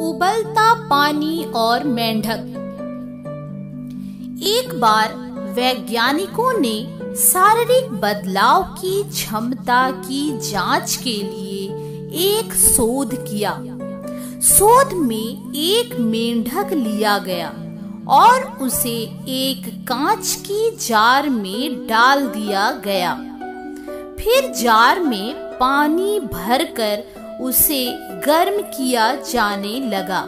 उबलता पानी और मेंढक। एक बार वैज्ञानिकों ने शारीरिक बदलाव की क्षमता की जाँच के लिए एक शोध किया। शोध में एक मेंढक लिया गया और उसे एक कांच की जार में डाल दिया गया। फिर जार में पानी भरकर उसे गर्म किया जाने लगा।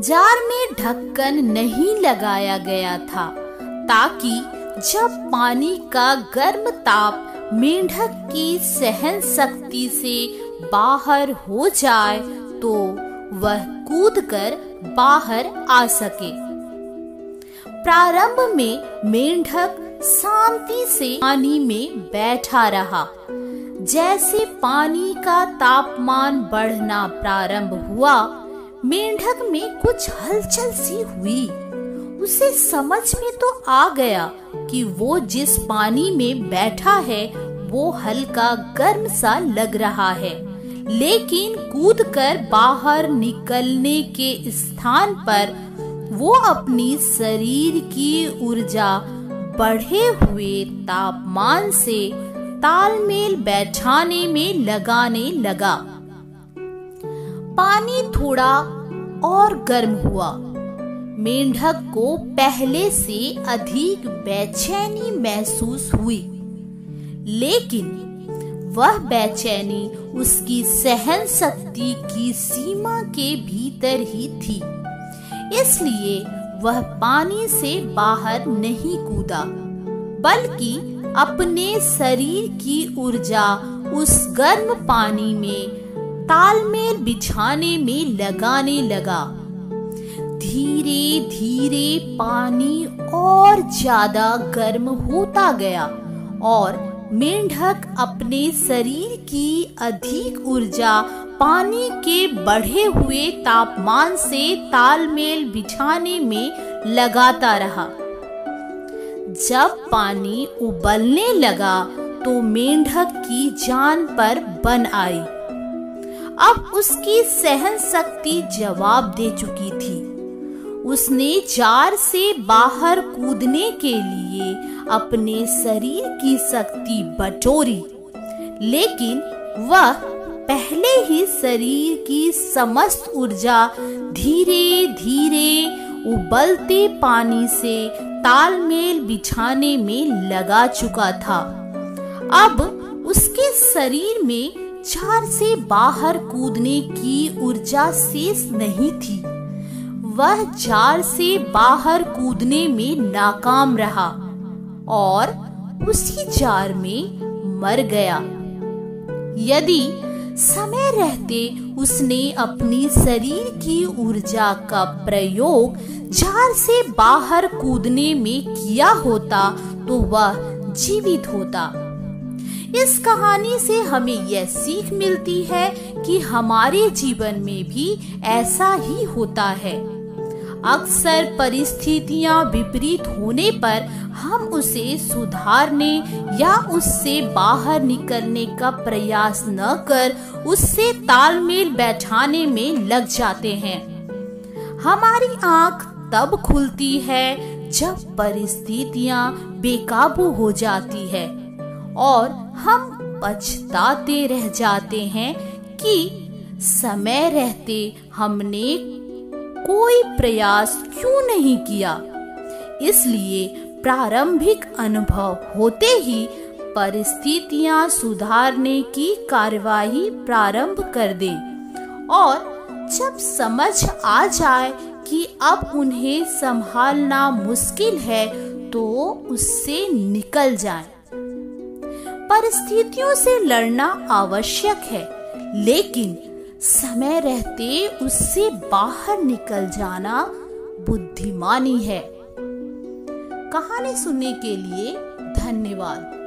जार में ढक्कन नहीं लगाया गया था, ताकि जब पानी का गर्म ताप मेंढक की सहन शक्ति से बाहर हो जाए तो वह कूदकर बाहर आ सके। प्रारंभ में मेंढक शांति से पानी में बैठा रहा। जैसे पानी का तापमान बढ़ना प्रारंभ हुआ, मेंढक में कुछ हलचल सी हुई। उसे समझ में तो आ गया कि वो जिस पानी में बैठा है, वो हल्का गर्म सा लग रहा है। लेकिन कूद कर बाहर निकलने के स्थान पर वो अपनी शरीर की ऊर्जा बढ़े हुए तापमान से तालमेल बैठाने में लगाने लगा। पानी थोड़ा और गर्म हुआ। मेंढक को पहले से अधिक बेचैनी महसूस हुई। लेकिन वह बेचैनी उसकी सहन शक्ति की सीमा के भीतर ही थी। इसलिए वह पानी से बाहर नहीं कूदा, बल्कि अपने शरीर की ऊर्जा उस गर्म पानी में, तालमेल बिछाने में लगाने लगा। धीरे धीरे पानी और ज़्यादा गर्म होता गया और मेंढक अपने शरीर की अधिक ऊर्जा पानी के बढ़े हुए तापमान से तालमेल बिछाने में लगाता रहा। जब पानी उबलने लगा तो मेंढक की जान पर बन आई। अब उसकी सहन शक्ति जवाब दे चुकी थी। उसने जार से बाहर कूदने के लिए अपने शरीर की शक्ति बटोरी, लेकिन वह पहले ही शरीर की समस्त ऊर्जा धीरे धीरे उबलते पानी से तालमेल बिछाने में लगा चुका था। अब उसके शरीर में जार से बाहर कूदने की ऊर्जा शेष नहीं थी। वह जार से बाहर कूदने में नाकाम रहा और उसी जार में मर गया। यदि समय रहते उसने अपनी शरीर की ऊर्जा का प्रयोग जार से बाहर कूदने में किया होता तो वह जीवित होता। इस कहानी से हमें यह सीख मिलती है कि हमारे जीवन में भी ऐसा ही होता है। अक्सर परिस्थितियाँ विपरीत होने पर हम उसे सुधारने या उससे बाहर निकलने का प्रयास न कर उससे तालमेल बैठाने में लग जाते हैं। हमारी आँख तब खुलती है जब परिस्थितियाँ बेकाबू हो जाती है और हम पछताते रह जाते हैं कि समय रहते हमने कोई प्रयास क्यों नहीं किया? इसलिए प्रारंभिक अनुभव होते ही परिस्थितियाँ सुधारने की कार्यवाही प्रारंभ कर दे। और जब समझ आ जाए कि अब उन्हें संभालना मुश्किल है तो उससे निकल जाए। परिस्थितियों से लड़ना आवश्यक है, लेकिन समय रहते उससे बाहर निकल जाना बुद्धिमानी है। कहानी सुनने के लिए धन्यवाद।